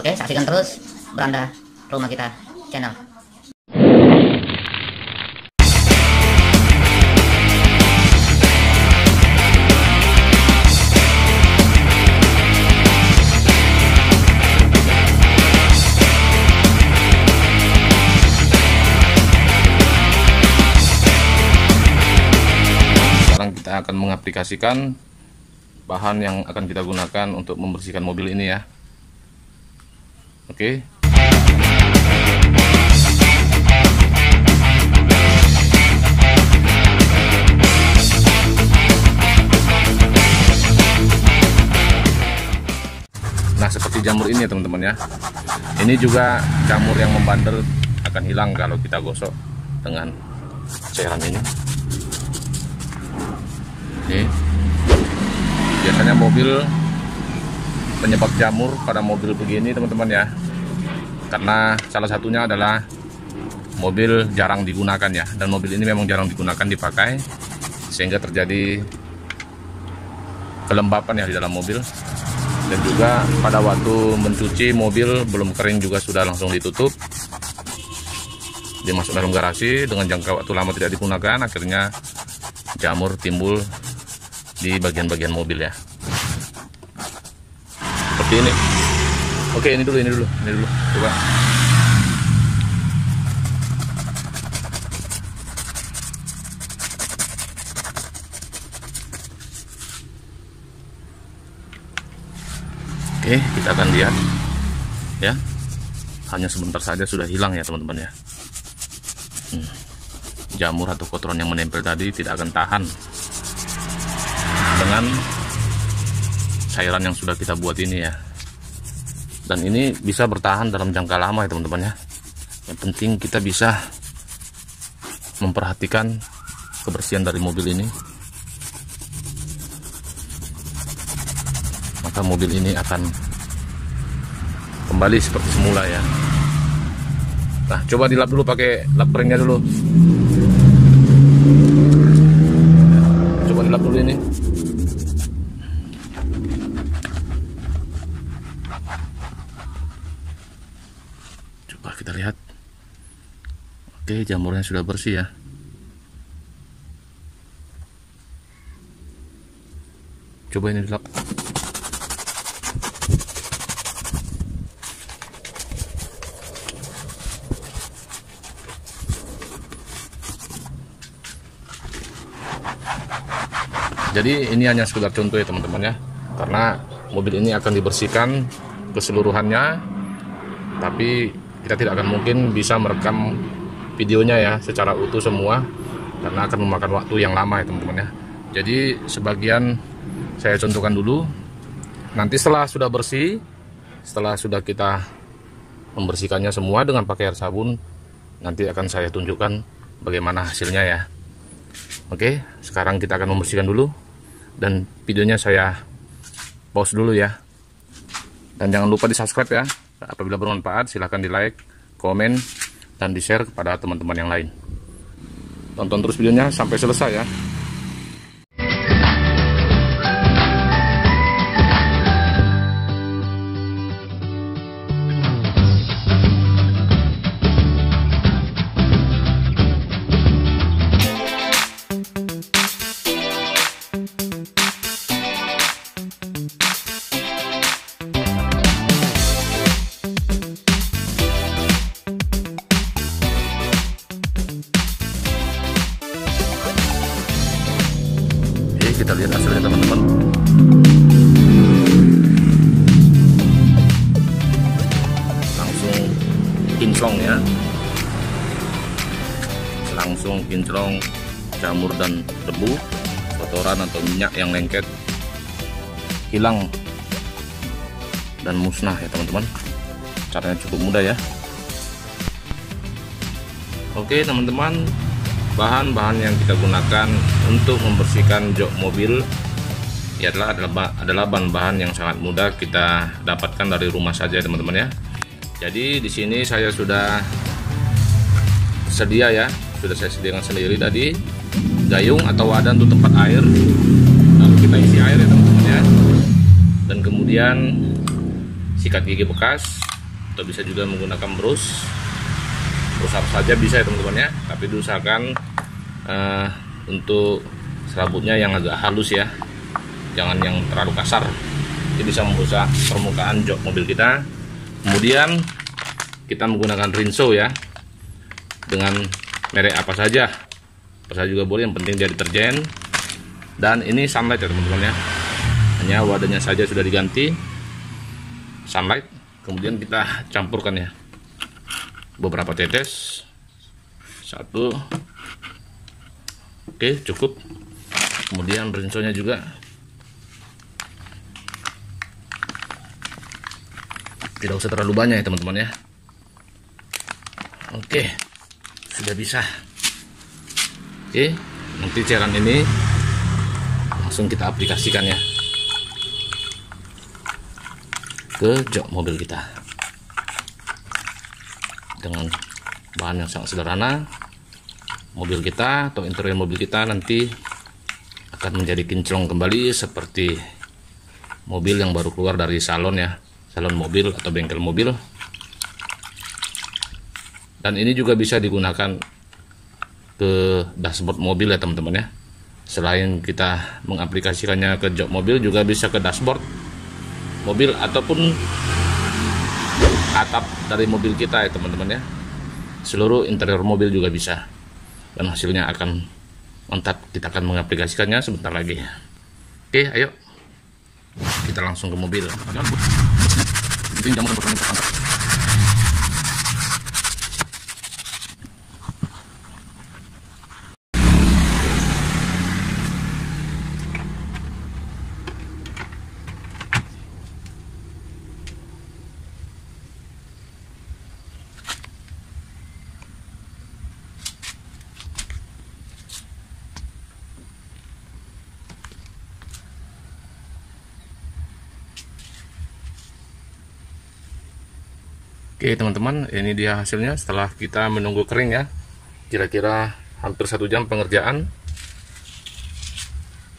Oke, saksikan terus beranda rumah kita channel. Sekarang kita akan mengaplikasikan bahan yang akan kita gunakan untuk membersihkan mobil ini ya. Oke. Nah, seperti jamur ini ya teman-teman ya. Ini juga jamur yang membandel akan hilang kalau kita gosok dengan cairan ini. Ini biasanya mobil penyebab jamur pada mobil begini teman-teman ya. Karena salah satunya adalah mobil jarang digunakan ya. Dan mobil ini memang jarang digunakan dipakai sehingga terjadi kelembapan ya di dalam mobil. Dan juga pada waktu mencuci mobil belum kering juga sudah langsung ditutup. Dimasuk dalam garasi dengan jangka waktu lama tidak digunakan akhirnya jamur timbul di bagian-bagian mobil ya ini. Oke ini dulu ini dulu ini dulu. Coba. Oke kita akan lihat. Ya. Hanya sebentar saja sudah hilang ya teman-teman ya. Hmm. jamur atau kotoran yang menempel tadi tidak akan tahan dengan cairan yang sudah kita buat ini ya. Dan ini bisa bertahan dalam jangka lama ya teman-teman ya. Yang penting kita bisa memperhatikan kebersihan dari mobil ini. Maka mobil ini akan kembali seperti semula ya. Nah coba dilap dulu pakai lap ringnya dulu. Coba dilap dulu ini Coba kita lihat. Oke, jamurnya sudah bersih ya. Coba ini dilap. Jadi ini hanya sekedar contoh ya teman-teman ya. Karena mobil ini akan dibersihkan keseluruhannya tapi kita tidak akan mungkin bisa merekam videonya ya secara utuh semua karena akan memakan waktu yang lama ya teman-teman ya. Jadi sebagian saya contohkan dulu. Nanti setelah sudah bersih setelah sudah kita membersihkannya semua dengan pakai air sabun nanti akan saya tunjukkan bagaimana hasilnya ya. Oke sekarang kita akan membersihkan dulu. Dan videonya saya pause dulu ya. Dan jangan lupa di subscribe ya. Apabila bermanfaat silahkan di like komen dan di share kepada teman-teman yang lain. Tonton terus videonya sampai selesai ya kinclong ya. Langsung kinclong jamur dan debu, kotoran atau minyak yang lengket hilang dan musnah ya teman-teman. Caranya cukup mudah ya. Oke teman-teman, bahan-bahan yang kita gunakan untuk membersihkan jok mobil ya adalah adalah bahan-bahan yang sangat mudah kita dapatkan dari rumah saja teman-teman ya. Jadi di sini saya sudah sedia ya, sudah saya sediakan sendiri tadi. Gayung atau wadah untuk tempat air. Lalu kita isi air ya teman-teman ya. Dan kemudian sikat gigi bekas atau bisa juga menggunakan brus. Brus apa saja bisa ya teman-teman ya. Tapi diusahakan uh, untuk serabutnya yang agak halus ya. Jangan yang terlalu kasar. Ini bisa merusak permukaan jok mobil kita kemudian kita menggunakan rinso ya dengan merek apa saja. Apa saja juga boleh yang penting dia deterjen. Dan ini sunlight ya teman-teman ya. Hanya wadahnya saja sudah diganti. Sunlight. Kemudian kita campurkan ya. Beberapa tetes. Satu. Oke cukup. Kemudian rinsonya juga tidak usah terlalu banyak ya teman-teman ya. Oke sudah bisa. Oke nanti cairan ini langsung kita aplikasikan ya ke jok mobil kita. Dengan bahan yang sangat sederhana mobil kita atau interior mobil kita nanti akan menjadi kinclong kembali seperti mobil yang baru keluar dari salon ya salon mobil atau bengkel mobil. Dan ini juga bisa digunakan ke dashboard mobil ya teman-teman ya. Selain kita mengaplikasikannya ke jok mobil juga bisa ke dashboard mobil ataupun atap dari mobil kita ya teman-teman ya. Seluruh interior mobil juga bisa. Dan hasilnya akan mantap. Kita akan mengaplikasikannya sebentar lagi. Oke ayo. Kita langsung ke mobil ini jamu Oke teman-teman ini dia hasilnya setelah kita menunggu kering ya. Kira-kira hampir satu jam pengerjaan.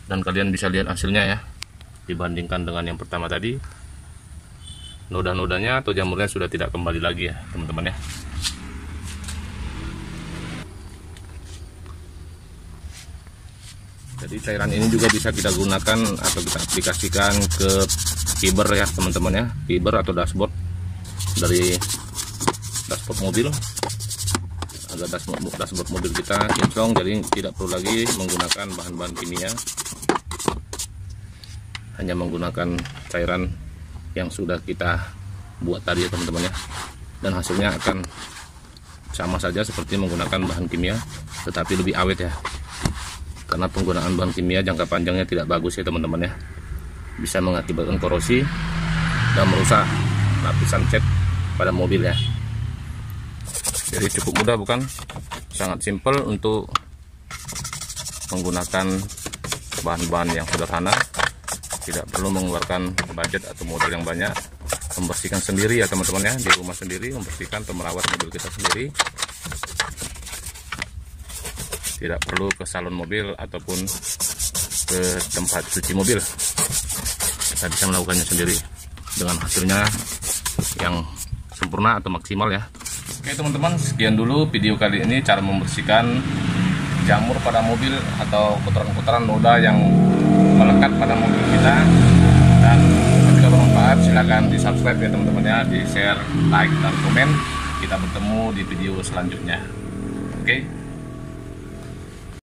Dan kalian bisa lihat hasilnya ya dibandingkan dengan yang pertama tadi. Noda-nodanya atau jamurnya sudah tidak kembali lagi ya teman-teman ya. Jadi cairan ini juga bisa kita gunakan atau kita aplikasikan ke fiber ya teman-teman ya. Fiber atau dashboard dari dashboard mobil. Agar dashboard, dashboard mobil kita kinclong jadi tidak perlu lagi menggunakan bahan-bahan kimia. Hanya menggunakan cairan yang sudah kita buat tadi ya teman-teman ya. Dan hasilnya akan sama saja seperti menggunakan bahan kimia tetapi lebih awet ya. Karena penggunaan bahan kimia jangka panjangnya tidak bagus ya teman-teman ya. Bisa mengakibatkan korosi dan merusak lapisan cat pada mobil ya. Jadi cukup mudah bukan? Sangat simpel untuk menggunakan bahan-bahan yang sederhana. Tidak perlu mengeluarkan budget atau modal yang banyak. Membersihkan sendiri ya teman-teman ya. Di rumah sendiri membersihkan atau merawat mobil kita sendiri. Tidak perlu ke salon mobil ataupun ke tempat cuci mobil. Kita bisa melakukannya sendiri dengan hasilnya yang sempurna atau maksimal ya. Oke teman-teman sekian dulu video kali ini cara membersihkan jamur pada mobil atau putaran-putaran noda yang melekat pada mobil kita. Dan jika bermanfaat silahkan di subscribe ya teman-teman ya. Di share like dan komen. Kita bertemu di video selanjutnya. Oke